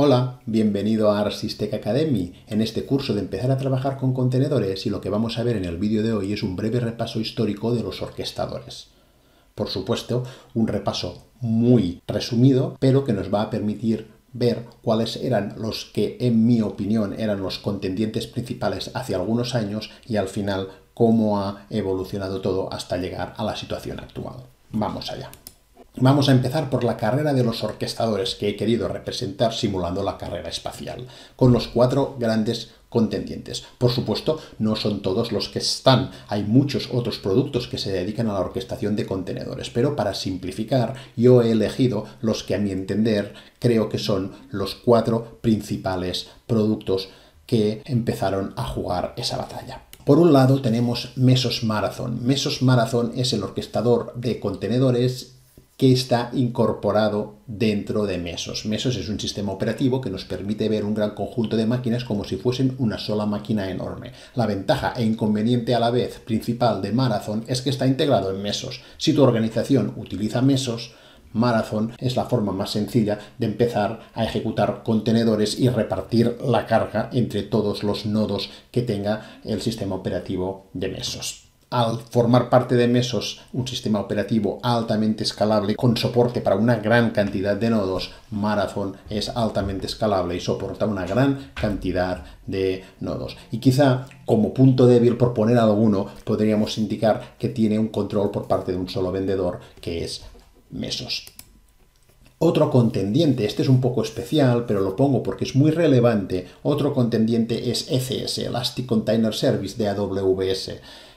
Hola, bienvenido a Arsystec Academy. En este curso de empezar a trabajar con contenedores y lo que vamos a ver en el vídeo de hoy es un breve repaso histórico de los orquestadores. Por supuesto, un repaso muy resumido, pero que nos va a permitir ver cuáles eran los que, en mi opinión, eran los contendientes principales hace algunos años y al final cómo ha evolucionado todo hasta llegar a la situación actual. Vamos allá. Vamos a empezar por la carrera de los orquestadores que he querido representar simulando la carrera espacial, con los cuatro grandes contendientes. Por supuesto, no son todos los que están, hay muchos otros productos que se dedican a la orquestación de contenedores, pero para simplificar yo he elegido los que a mi entender creo que son los cuatro principales productos que empezaron a jugar esa batalla. Por un lado tenemos Mesos Marathon. Mesos Marathon es el orquestador de contenedores que está incorporado dentro de Mesos. Mesos es un sistema operativo que nos permite ver un gran conjunto de máquinas como si fuesen una sola máquina enorme. La ventaja e inconveniente a la vez principal de Marathon es que está integrado en Mesos. Si tu organización utiliza Mesos, Marathon es la forma más sencilla de empezar a ejecutar contenedores y repartir la carga entre todos los nodos que tenga el sistema operativo de Mesos al formar parte de Mesos, un sistema operativo altamente escalable con soporte para una gran cantidad de nodos, Marathon es altamente escalable y soporta una gran cantidad de nodos. Y quizá como punto débil, por poner alguno, podríamos indicar que tiene un control por parte de un solo vendedor, que es Mesos. Otro contendiente, este es un poco especial, pero lo pongo porque es muy relevante, otro contendiente es ECS, Elastic Container Service de AWS.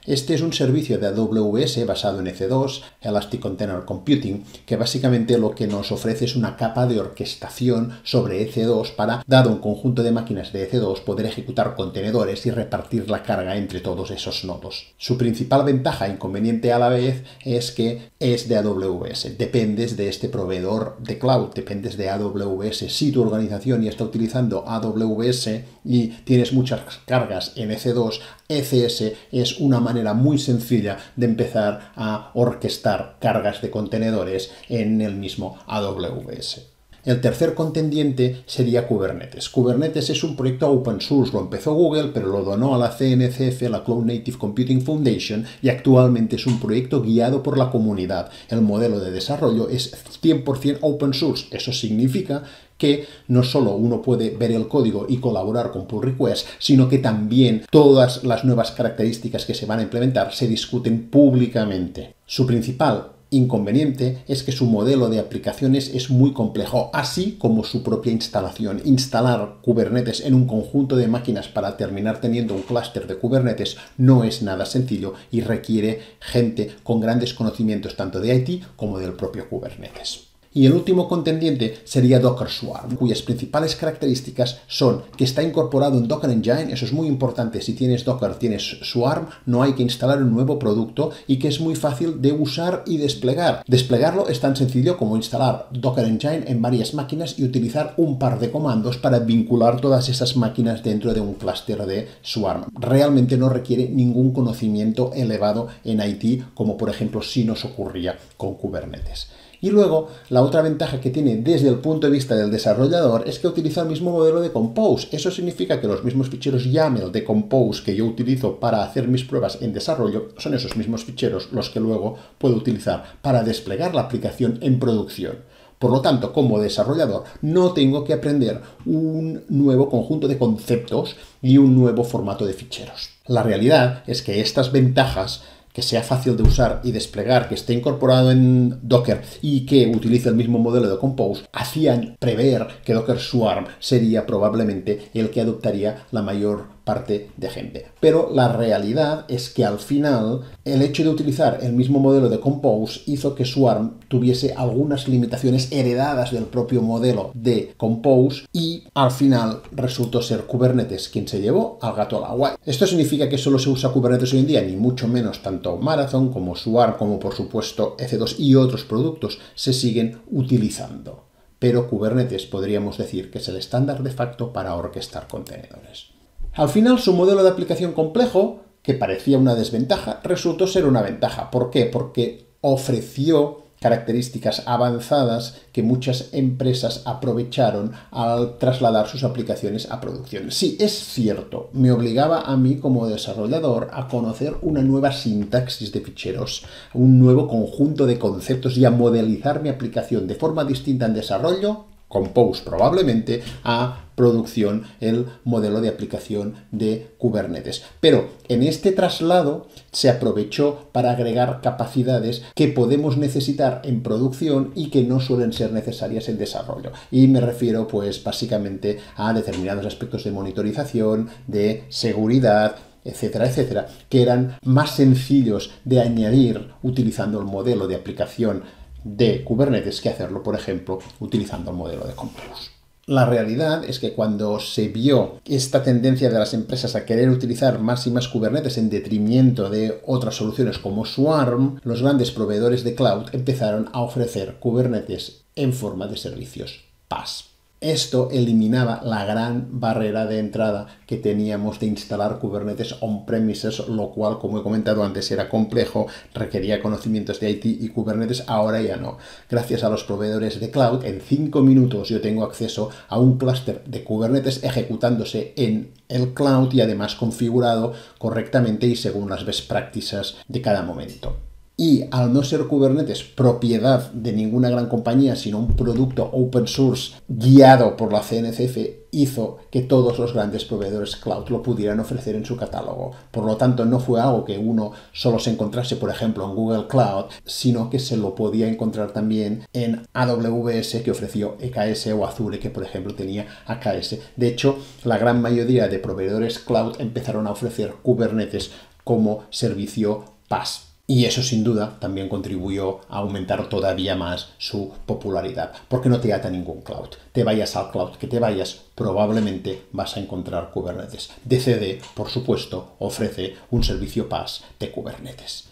Este es un servicio de AWS basado en EC2, Elastic Container Computing, que básicamente lo que nos ofrece es una capa de orquestación sobre EC2 para, dado un conjunto de máquinas de EC2, poder ejecutar contenedores y repartir la carga entre todos esos nodos. Su principal ventaja e inconveniente a la vez es que es de AWS. Dependes de este proveedor de cloud, dependes de AWS. Si tu organización ya está utilizando AWS y tienes muchas cargas en EC2, ECS es una manera muy sencilla de empezar a orquestar cargas de contenedores en el mismo AWS. El tercer contendiente sería Kubernetes. Kubernetes es un proyecto open source, lo empezó Google, pero lo donó a la CNCF, la Cloud Native Computing Foundation, y actualmente es un proyecto guiado por la comunidad. El modelo de desarrollo es 100% open source. Eso significa que no solo uno puede ver el código y colaborar con pull request, sino que también todas las nuevas características que se van a implementar se discuten públicamente. Su principal inconveniente es que su modelo de aplicaciones es muy complejo, así como su propia instalación. Instalar Kubernetes en un conjunto de máquinas para terminar teniendo un clúster de Kubernetes no es nada sencillo y requiere gente con grandes conocimientos tanto de IT como del propio Kubernetes. Y el último contendiente sería Docker Swarm, cuyas principales características son que está incorporado en Docker Engine, eso es muy importante, si tienes Docker, tienes Swarm, no hay que instalar un nuevo producto y que es muy fácil de usar y desplegar. Desplegarlo es tan sencillo como instalar Docker Engine en varias máquinas y utilizar un par de comandos para vincular todas esas máquinas dentro de un clúster de Swarm. Realmente no requiere ningún conocimiento elevado en IT, como por ejemplo si nos ocurría con Kubernetes. Y luego, la otra ventaja que tiene desde el punto de vista del desarrollador es que utiliza el mismo modelo de Compose. Eso significa que los mismos ficheros YAML de Compose que yo utilizo para hacer mis pruebas en desarrollo son esos mismos ficheros los que luego puedo utilizar para desplegar la aplicación en producción. Por lo tanto, como desarrollador, no tengo que aprender un nuevo conjunto de conceptos y un nuevo formato de ficheros. La realidad es que estas ventajas que sea fácil de usar y desplegar, que esté incorporado en Docker y que utilice el mismo modelo de Compose, hacían prever que Docker Swarm sería probablemente el que adoptaría la mayor parte de gente. Pero la realidad es que al final el hecho de utilizar el mismo modelo de Compose hizo que Swarm tuviese algunas limitaciones heredadas del propio modelo de Compose y al final resultó ser Kubernetes quien se llevó al gato al agua. ¿Esto significa que solo se usa Kubernetes hoy en día? Ni mucho menos tanto Marathon como Swarm como por supuesto EC2 y otros productos se siguen utilizando. Pero Kubernetes podríamos decir que es el estándar de facto para orquestar contenedores. Al final, su modelo de aplicación complejo, que parecía una desventaja, resultó ser una ventaja. ¿Por qué? Porque ofreció características avanzadas que muchas empresas aprovecharon al trasladar sus aplicaciones a producción. Sí, es cierto, me obligaba a mí como desarrollador a conocer una nueva sintaxis de ficheros, un nuevo conjunto de conceptos y a modelizar mi aplicación de forma distinta en desarrollo Compose probablemente a producción el modelo de aplicación de Kubernetes. Pero en este traslado se aprovechó para agregar capacidades que podemos necesitar en producción y que no suelen ser necesarias en desarrollo. Y me refiero pues básicamente a determinados aspectos de monitorización, de seguridad, etcétera, etcétera, que eran más sencillos de añadir utilizando el modelo de aplicación de Kubernetes que hacerlo, por ejemplo, utilizando el modelo de Compose. La realidad es que cuando se vio esta tendencia de las empresas a querer utilizar más y más Kubernetes en detrimento de otras soluciones como Swarm, los grandes proveedores de cloud empezaron a ofrecer Kubernetes en forma de servicios PaaS. Esto eliminaba la gran barrera de entrada que teníamos de instalar Kubernetes on-premises, lo cual, como he comentado antes, era complejo, requería conocimientos de IT y Kubernetes, ahora ya no. Gracias a los proveedores de cloud, en 5 minutos yo tengo acceso a un clúster de Kubernetes ejecutándose en el cloud y además configurado correctamente y según las best practices de cada momento. Y al no ser Kubernetes propiedad de ninguna gran compañía, sino un producto open source guiado por la CNCF, hizo que todos los grandes proveedores cloud lo pudieran ofrecer en su catálogo. Por lo tanto, no fue algo que uno solo se encontrase, por ejemplo, en Google Cloud, sino que se lo podía encontrar también en AWS, que ofreció EKS, o Azure, que por ejemplo tenía AKS. De hecho, la gran mayoría de proveedores cloud empezaron a ofrecer Kubernetes como servicio PaaS. Y eso sin duda también contribuyó a aumentar todavía más su popularidad, porque no te ata ningún cloud. Te vayas al cloud que te vayas, probablemente vas a encontrar Kubernetes. DCD, por supuesto, ofrece un servicio PaaS de Kubernetes.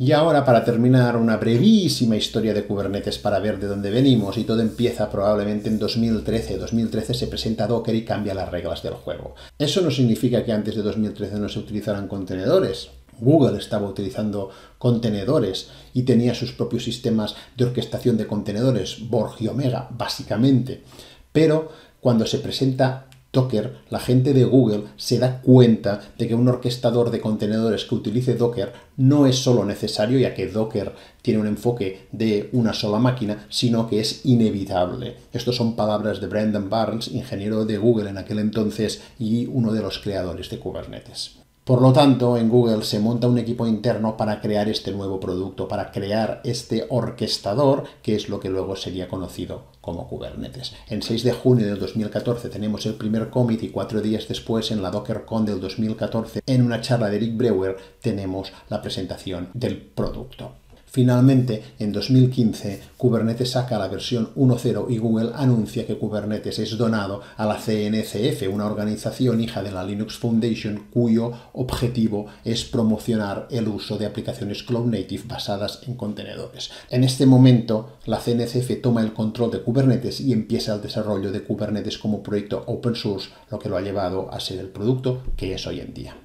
Y ahora, para terminar, una brevísima historia de Kubernetes para ver de dónde venimos, y todo empieza probablemente en 2013. 2013 se presenta Docker y cambia las reglas del juego. Eso no significa que antes de 2013 no se utilizaran contenedores. Google estaba utilizando contenedores y tenía sus propios sistemas de orquestación de contenedores, Borg y Omega, básicamente. Pero cuando se presenta Docker, la gente de Google se da cuenta de que un orquestador de contenedores que utilice Docker no es solo necesario, ya que Docker tiene un enfoque de una sola máquina, sino que es inevitable. Estas son palabras de Brandon Barnes, ingeniero de Google en aquel entonces y uno de los creadores de Kubernetes. Por lo tanto, en Google se monta un equipo interno para crear este nuevo producto, para crear este orquestador, que es lo que luego sería conocido como Kubernetes. En 6 de junio del 2014 tenemos el primer commit y cuatro días después, en la DockerCon del 2014, en una charla de Eric Brewer, tenemos la presentación del producto. Finalmente, en 2015, Kubernetes saca la versión 1.0 y Google anuncia que Kubernetes es donado a la CNCF, una organización hija de la Linux Foundation cuyo objetivo es promocionar el uso de aplicaciones cloud native basadas en contenedores. En este momento, la CNCF toma el control de Kubernetes y empieza el desarrollo de Kubernetes como proyecto open source, lo que lo ha llevado a ser el producto que es hoy en día.